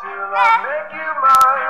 till I make you mine.